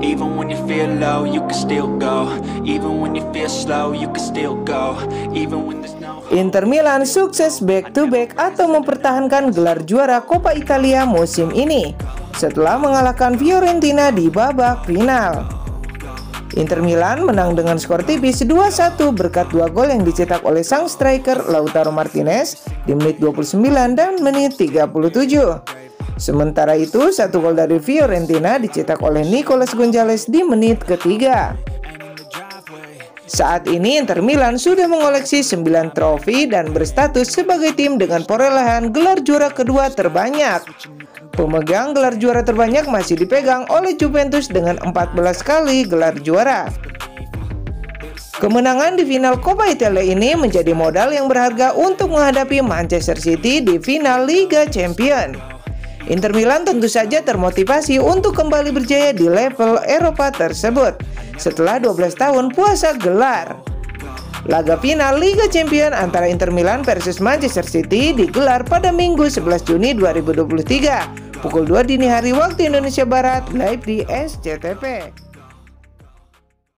Even when you feel low, you can still go. Even when you feel slow, you can still go. Even when there's no Inter Milan sukses back to back atau mempertahankan gelar juara Coppa Italia musim ini setelah mengalahkan Fiorentina di babak final. Inter Milan menang dengan skor tipis 2-1 berkat dua gol yang dicetak oleh sang striker Lautaro Martinez di menit 29 dan menit 37. Sementara itu, satu gol dari Fiorentina dicetak oleh Nicolas Gonzalez di menit ketiga. Saat ini Inter Milan sudah mengoleksi 9 trofi dan berstatus sebagai tim dengan perolehan gelar juara kedua terbanyak. Pemegang gelar juara terbanyak masih dipegang oleh Juventus dengan 14 kali gelar juara. Kemenangan di final Coppa Italia ini menjadi modal yang berharga untuk menghadapi Manchester City di final Liga Champions. Inter Milan tentu saja termotivasi untuk kembali berjaya di level Eropa tersebut setelah 12 tahun puasa gelar. Laga final Liga Champions antara Inter Milan versus Manchester City digelar pada Minggu 11 Juni 2023 pukul 2 dini hari waktu Indonesia Barat live di SCTV.